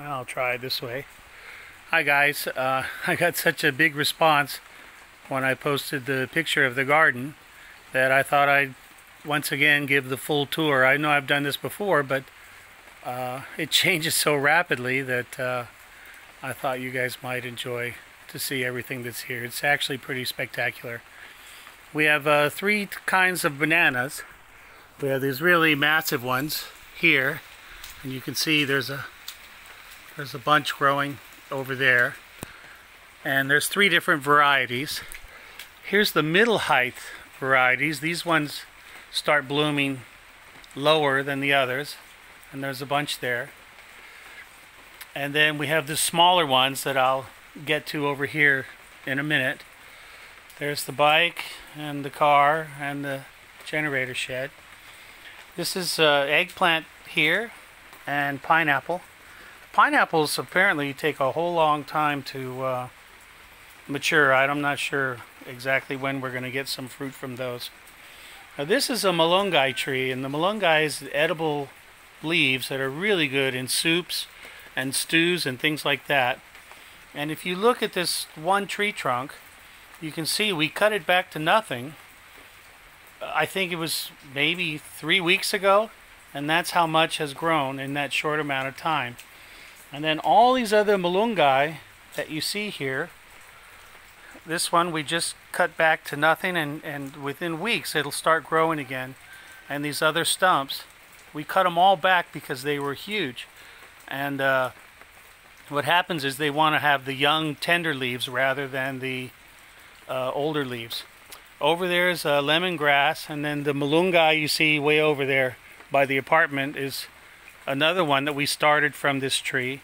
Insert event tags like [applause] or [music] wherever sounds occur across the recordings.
I'll try this way. Hi guys, uh, [laughs] I got such a big response when I posted the picture of the garden that I thought I'd once again give the full tour. I know I've done this before, but uh, it [laughs] changes so rapidly that uh, I thought you guys might enjoy to see everything that's here. It's actually pretty spectacular. We have uh, three kinds of bananas. We have these really massive ones here, and you can see there's a there's a bunch growing over there. And there's three different varieties. Here's the middle height varieties. These ones start blooming lower than the others. And there's a bunch there. And then we have the smaller ones that I'll get to over here in a minute. There's the bike and the car and the generator shed. This is uh, eggplant here and pineapple pineapples apparently take a whole long time to uh, mature. I'm not sure exactly when we're going to get some fruit from those. Now this is a malunggay tree, and the malunggay is edible leaves that are really good in soups and stews and things like that. And if you look at this one tree trunk, you can see we cut it back to nothing. I think it was maybe three weeks ago, and that's how much has grown in that short amount of time. And then all these other malunggay that you see here, this one we just cut back to nothing and, and within weeks it'll start growing again. And these other stumps, we cut them all back because they were huge. And uh, what happens is they want to have the young tender leaves rather than the uh, older leaves. Over there is uh, lemongrass and then the malunggay you see way over there by the apartment is another one that we started from this tree.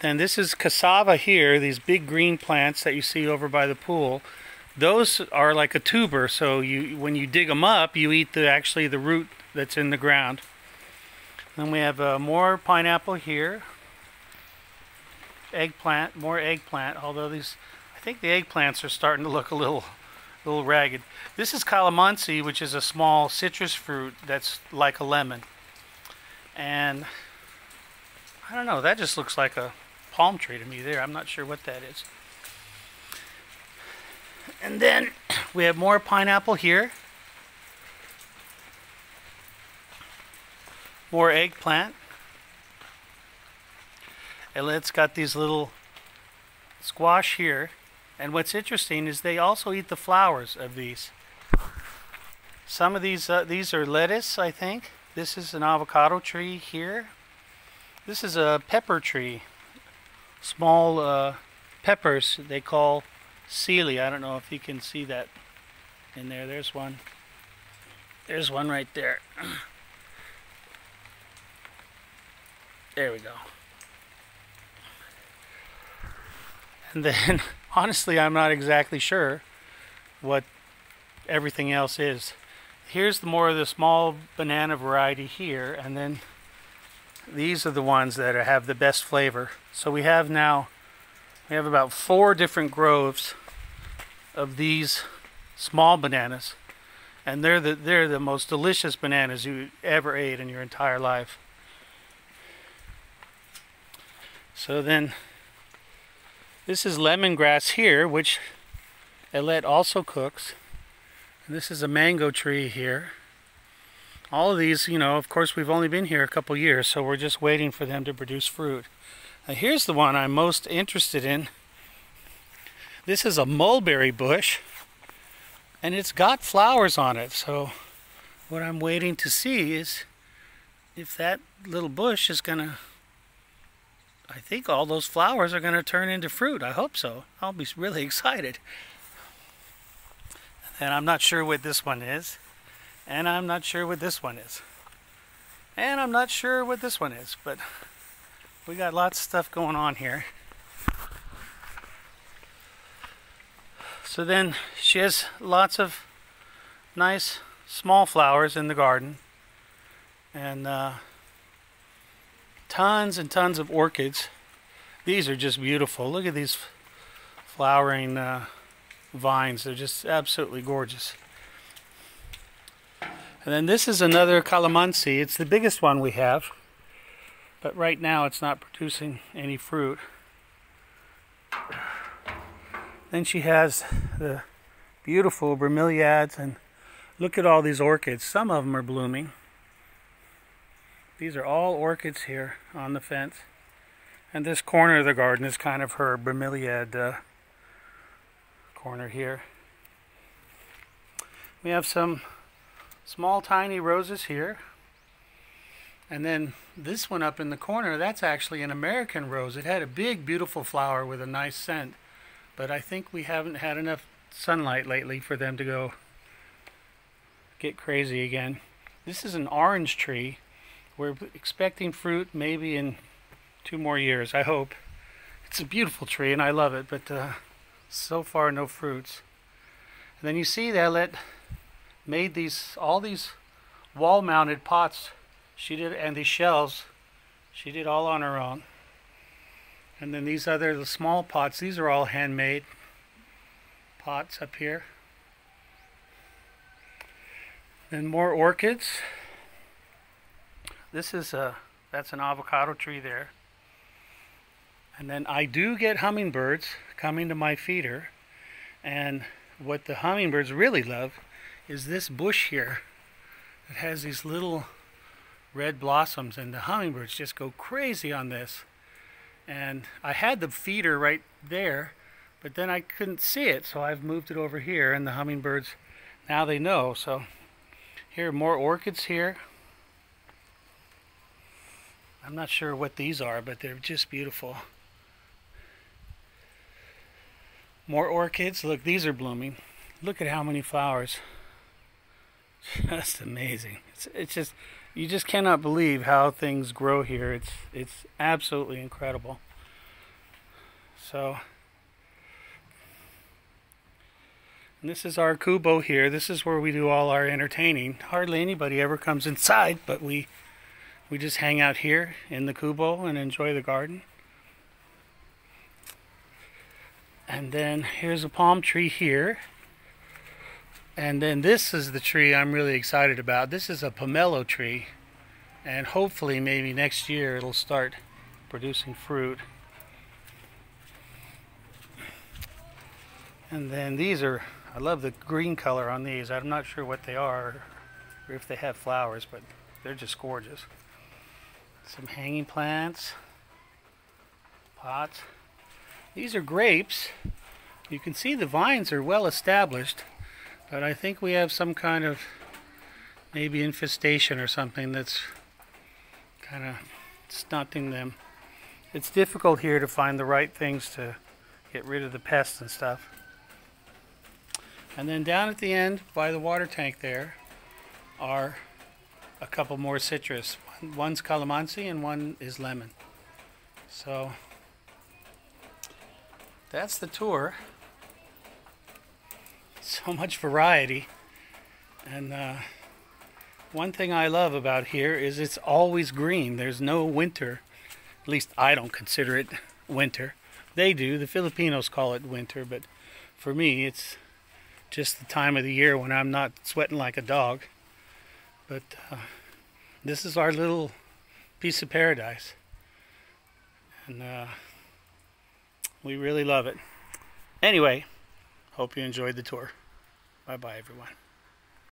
Then this is cassava here, these big green plants that you see over by the pool. Those are like a tuber, so you when you dig them up, you eat the actually the root that's in the ground. Then we have uh, more pineapple here. Eggplant, more eggplant, although these, I think the eggplants are starting to look a little, little ragged. This is calamansi, which is a small citrus fruit that's like a lemon. And I don't know, that just looks like a palm tree to me there. I'm not sure what that is. And then [clears throat] we have more pineapple here. More eggplant. And it's got these little squash here. And what's interesting is they also eat the flowers of these. Some of these, uh, these are lettuce, I think. This is an avocado tree here. This is a pepper tree. Small uh, peppers they call sili. I don't know if you can see that in there. There's one. There's one right there. [clears throat] There we go. And then, [laughs] honestly, I'm not exactly sure what everything else is here's the more of the small banana variety here and then these are the ones that have the best flavor. So we have now we have about four different groves of these small bananas and they're the they're the most delicious bananas you ever ate in your entire life. So then this is lemongrass here which Elet also cooks this is a mango tree here. All of these, you know, of course, we've only been here a couple years, so we're just waiting for them to produce fruit. Now, here's the one I'm most interested in. This is a mulberry bush, and it's got flowers on it. So, what I'm waiting to see is if that little bush is going to I think all those flowers are going to turn into fruit. I hope so. I'll be really [laughs] excited and I'm not sure what this one is. And I'm not sure what this one is. And I'm not sure what this one is but we got lots of stuff going on here. So then she has lots of nice small flowers in the garden. And uh, tons and tons of orchids. These are just beautiful. Look at these flowering uh, vines. They're just absolutely gorgeous. And then this is another calamansi. It's the biggest one we have. But right now it's not producing any fruit. Then she has the beautiful bromeliads and look at all these orchids. Some of them are blooming. These are all orchids here on the fence. And this corner of the garden is kind of her bromeliad uh, corner here. We have some small tiny roses here. And then this one up in the corner, that's actually an American rose. It had a big, beautiful flower with a nice scent. But I think we haven't had enough sunlight lately for them to go get crazy again. This is an orange tree. We're expecting fruit maybe in two more years, I hope. It's a beautiful tree and I love it, but uh, so far no fruits. And then you see that Elet made these all these wall mounted pots. She did and these shelves she did all on her own. And then these other the small pots these are all handmade pots up here. Then more orchids. This is a that's an avocado tree there and then I do get hummingbirds coming to my feeder and what the hummingbirds really love is this bush here. It has these little red blossoms and the hummingbirds just go crazy on this. And I had the feeder right there, but then I couldn't see it, so I've moved it over here and the hummingbirds, now they know. So here are more orchids here. I'm not sure what these are, but they're just beautiful. More orchids. Look, these are blooming. Look at how many flowers. [laughs] Just amazing. It's, it's just you just cannot believe how things grow here. It's it's absolutely incredible. So this is our kubo here. This is where we do all our entertaining. Hardly anybody ever comes inside, but we we just hang out here in the kubo and enjoy the garden. And then here's a palm tree here. And then this is the tree I'm really excited about. This is a pomelo tree. And hopefully maybe next year it'll start producing fruit. And then these are, I love the green color on these. I'm not sure what they are or if they have flowers, but they're just gorgeous. Some hanging plants, pots. These are grapes. You can see the vines are well established, but I think we have some kind of maybe infestation or something that's kind of stunting them. It's difficult here to find the right things to get rid of the pests and stuff. And then down at the end by the water tank there are a couple more citrus. One's calamansi and one is lemon. So that's the tour. So much variety. And uh, one thing I love about here is it's always green. There's no winter. At least I don't consider it winter. They do. The Filipinos call it winter, but for me it's just the time of the year when I'm not sweating like a dog. But uh, this is our little piece of paradise. And uh, we really love it. Anyway, hope you enjoyed the tour. Bye bye, everyone.